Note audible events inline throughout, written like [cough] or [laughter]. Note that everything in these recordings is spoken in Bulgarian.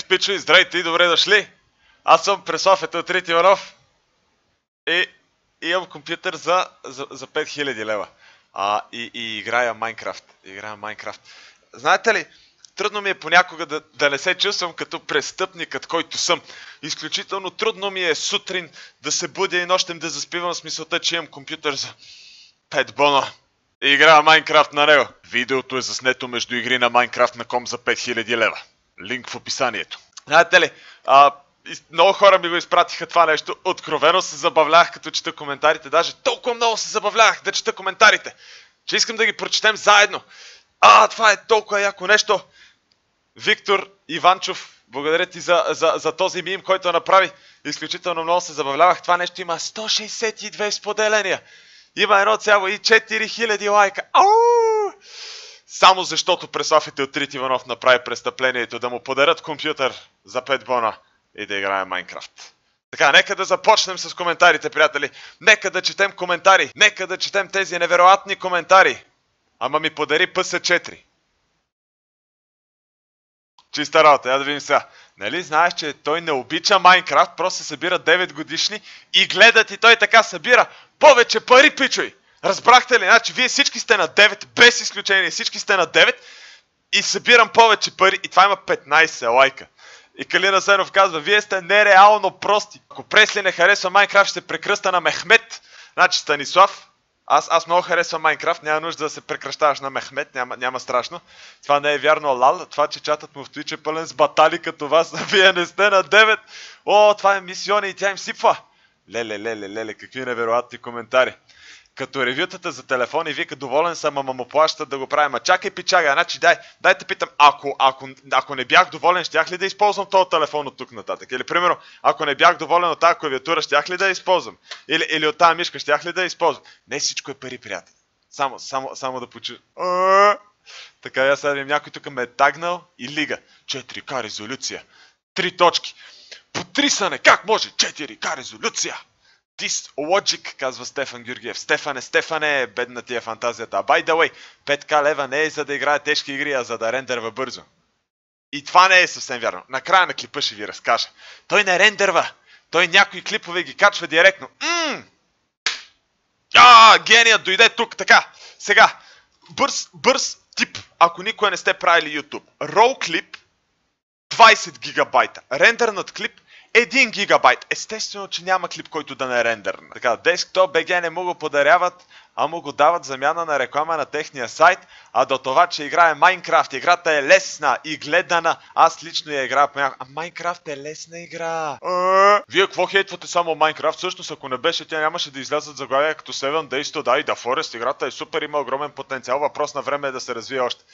Здравейте, пичо, и здравейте и добре дошли! Аз съм Пресофета от Рит Иванов и имам компютър за, за, за 5000 лева. А, и, и играя Майнкрафт. Играя Майнкрафт. Знаете ли, трудно ми е понякога да, да не се чувствам като престъпникът, който съм. Изключително трудно ми е сутрин да се будя и нощем да заспивам с мисълта, че имам компютър за 5 бона. И играя Майнкрафт на него. Видеото е заснето между игри на Майнкрафт на ком за 5000 лева. Линк в описанието. Знаете ли, а, много хора ми го изпратиха това нещо. Откровено се забавлях като чета коментарите. Даже толкова много се забавлях да чета коментарите, че искам да ги прочетем заедно. А, това е толкова яко нещо. Виктор Иванчов, благодаря ти за, за, за този мим, който направи. Изключително много се забавлявах. Това нещо има 162 споделения. Има 1,4 хиляди лайка. Ау! Само защото Преславите от Трит Иванов направи престъплението да му подарят компютър за 5 бона и да играе Майнкрафт. Така, нека да започнем с коментарите, приятели. Нека да четем коментари. Нека да четем тези невероятни коментари. Ама ми подари PS4. Чиста работа, я да видим сега. Нали знаеш, че той не обича Майнкрафт, просто се събира 9 годишни и гледат и той така събира повече пари, пичой. Разбрахте ли? Значи вие всички сте на 9, без изключение, всички сте на 9 и събирам повече пари и това има 15 лайка. И Калина Сенов казва, вие сте нереално прости. Ако Пресли не харесва Майнкрафт, ще прекръста на Мехмет. Значи Станислав, аз, аз много харесвам Майнкрафт, няма нужда да се прекращаваш на Мехмет, няма, няма страшно. Това не е вярно, Лал. Това, че чатът му в Twitch е пълен с батали като вас, [laughs] вие не сте на 9. О, това е мисиони и тя им сипва. Леле, леле, леле, какви невероятни коментари като ревютата за телефон и вика доволен съм, ама му плащат да го правим. А чакай пичага, значи дай, дай те питам, ако, ако, ако не бях доволен, щях ли да използвам този телефон от тук нататък? Или примерно, ако не бях доволен от тази клавиатура, щях ли да я използвам? Или, или от тази мишка, щях ли да я използвам? Не всичко е пари, приятел. Само, само, само да почу... Така, я сега някой тук ме е тагнал и лига. 4К резолюция. Три точки. Потрисане, как може? 4К резолюция. This logic, казва Стефан Георгиев. Стефане, Стефане, бедна ти е фантазията. А by the way, 5к лева не е за да играе тежки игри, а за да рендерва бързо. И това не е съвсем вярно. Накрая на клипа ще ви разкажа. Той не рендерва. Той някои клипове ги качва директно. Ммм! А, геният дойде тук, така. Сега, бърз, бърз тип, ако никога не сте правили YouTube. Roll клип, 20 гигабайта. Рендернат клип, 1 гигабайт. Естествено, че няма клип, който да не е рендерна. Така, Desktop BG не му го подаряват, а му го дават замяна на реклама на техния сайт, а до това, че играе Майнкрафт. Играта е лесна и гледана. Аз лично я играя понякога. А Майнкрафт е лесна игра. Вие какво хейтвате само Майнкрафт? Всъщност, ако не беше, тя нямаше да излязат заглавия като Seven Days to Die, The Forest. Играта е супер, има огромен потенциал. Въпрос на време е да се развие още.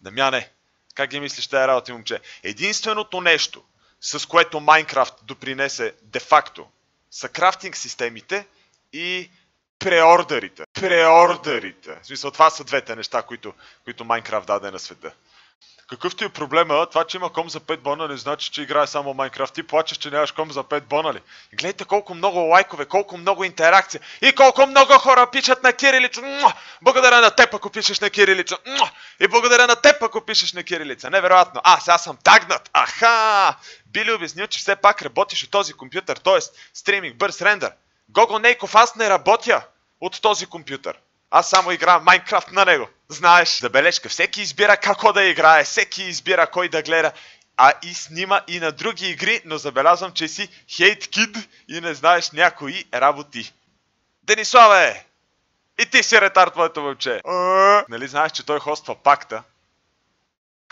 Дамяне, как ги мислиш тази работа, момче? Единственото нещо, с което Майнкрафт допринесе де-факто са крафтинг системите и преордерите. Преордерите. В смисъл, това са двете неща, които, които Майнкрафт даде на света. Какъв ти е проблема? Това, че има ком за 5 бона не значи, че играе само Майнкрафт. Ти плачеш, че нямаш ком за 5 бона ли? Гледайте колко много лайкове, колко много интеракция и колко много хора пишат на кириличо. Благодаря на теб, ако пишеш на кириличо. И благодаря на теб, ако пишеш на кирилица. Невероятно. А, сега съм тагнат. Аха! Би ли обяснил, че все пак работиш от този компютър, т.е. стриминг, бърз рендър. Гого Нейков, аз не работя от този компютър. Аз само играя Майнкрафт на него. Знаеш, забележка, всеки избира какво да играе, всеки избира кой да гледа, а и снима и на други игри, но забелязвам, че си хейт кид и не знаеш някои работи. Дениславе! И ти си ретард, твоето момче. Нали знаеш, че той хоства пакта?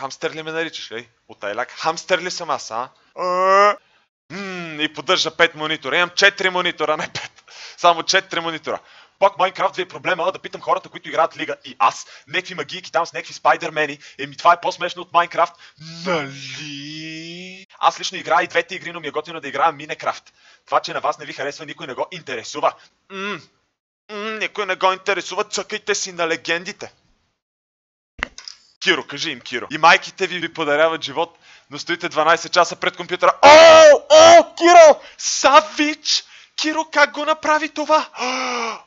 Хамстер ли ме наричаш, ей? От Айлак. Хамстер ли съм аз, а? и поддържа 5 монитора. Имам 4 монитора, не 5. Само 4 монитора пак Майнкрафт ви е проблема да питам хората, които играят лига и аз, някакви магийки там с някакви спайдермени, еми това е по-смешно от Майнкрафт. Нали? Аз лично играя и двете игри, но ми е готино да играя Минекрафт. Това, че на вас не ви харесва, никой не го интересува. Ммм, никой не го интересува, цъкайте си на легендите. Киро, кажи им, Киро. И майките ви ви подаряват живот, но стоите 12 часа пред компютъра. О, о, Киро! Савич! Киро, как го направи това? [gasps]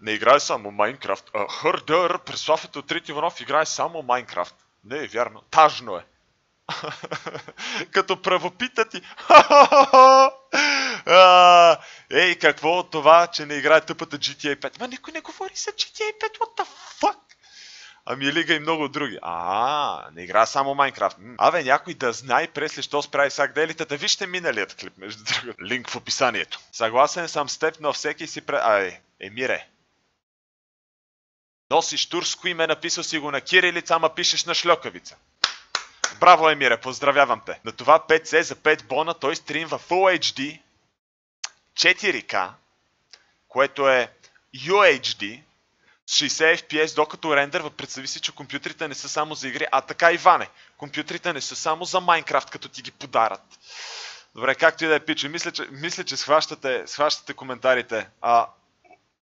Не играе само Майнкрафт. Хърдър, Преслав от Трит Иванов играе само Майнкрафт. Не е вярно. Тажно е. [laughs] Като правопита ти. [laughs] Ей, какво от това, че не играе тъпата GTA 5? Ма никой не говори за GTA 5, what the fuck? Ами лига и много други. А, не игра само Майнкрафт. Абе, някой да знае пресли, що справи сак делитата. Вижте миналият клип, между другото. Линк в описанието. Съгласен съм с теб, но всеки си пре... Ай, Емире. Носиш турско име, написал си го на кирилица, ама пишеш на шлёкавица. Браво, Емире, поздравявам те. На това 5C за 5 бона той стримва Full HD 4K, което е UHD, 60 FPS, докато рендърва, представи си, че компютрите не са само за игри, а така и Ване. Компютрите не са само за Майнкрафт, като ти ги подарат. Добре, както и да е пичо, мисля, че, мисля, че схващате, схващате коментарите. А,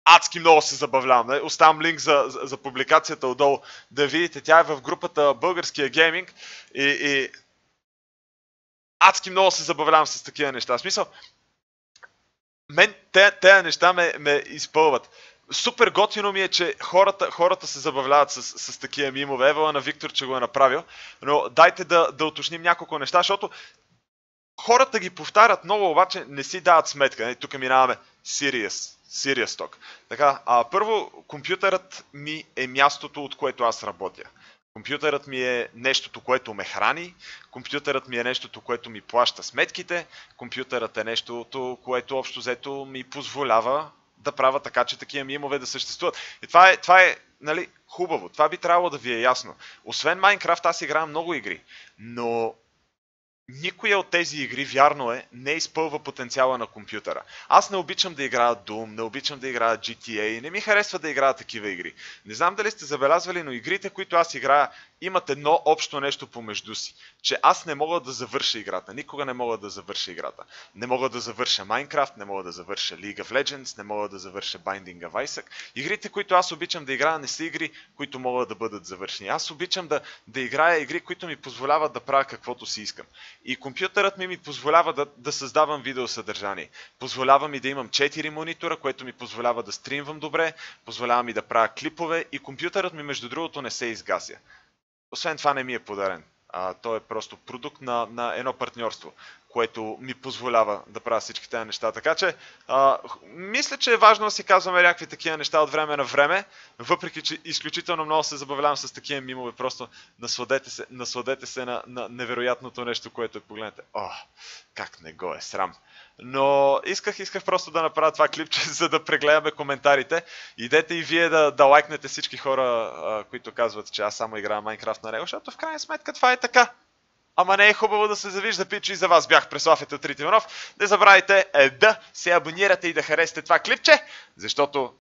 адски много се забавлявам. Не? Оставам линк за, за, за публикацията отдолу да видите. Тя е в групата Българския гейминг и, и адски много се забавлявам с такива неща. В смисъл, мен тези неща ме, ме изпълват. Супер готино ми е, че хората, хората се забавляват с, с такива мимове. Евала на Виктор, че го е направил. Но дайте да, да уточним няколко неща, защото хората ги повтарят много, обаче не си дават сметка. Тук минаваме serious, serious talk. Така, а, първо, компютърът ми е мястото, от което аз работя. Компютърът ми е нещото, което ме храни, компютърът ми е нещото, което ми плаща сметките, компютърът е нещото, което общо взето ми позволява да правя така, че такива мимове да съществуват. И това е, това е нали, хубаво. Това би трябвало да ви е ясно. Освен Майнкрафт, аз играя много игри. Но никоя от тези игри, вярно е, не изпълва потенциала на компютъра. Аз не обичам да играя Doom, не обичам да играя GTA, не ми харесва да играя такива игри. Не знам дали сте забелязвали, но игрите, които аз играя, имат едно общо нещо помежду си. Че аз не мога да завърша играта. Никога не мога да завърша играта. Не мога да завърша Minecraft, не мога да завърша League of Legends, не мога да завърша Binding of Isaac. Игрите, които аз обичам да играя, не са игри, които могат да бъдат завършени. Аз обичам да, да играя игри, които ми позволяват да правя каквото си искам. И компютърът ми ми позволява да, да създавам видеосъдържание. Позволява ми да имам 4 монитора, което ми позволява да стримвам добре, позволява ми да правя клипове и компютърът ми между другото не се изгася. Освен това не ми е подарен. А, той е просто продукт на, на едно партньорство, което ми позволява да правя всички тези неща. Така че, а, мисля, че е важно да си казваме някакви такива неща от време на време, въпреки, че изключително много се забавлявам с такива мимове, просто насладете се, насладете се на, на невероятното нещо, което е погледнете. О, как не го е срам. Но исках, исках просто да направя това клипче, [laughs] за да прегледаме коментарите. Идете и вие да, да лайкнете всички хора, а, които казват, че аз само играя Майнкрафт на него, защото в крайна сметка това е така. Ама не е хубаво да се завижда, пичи и за вас бях Преслав от Тритиманов. Не забравяйте е, да се абонирате и да харесате това клипче, защото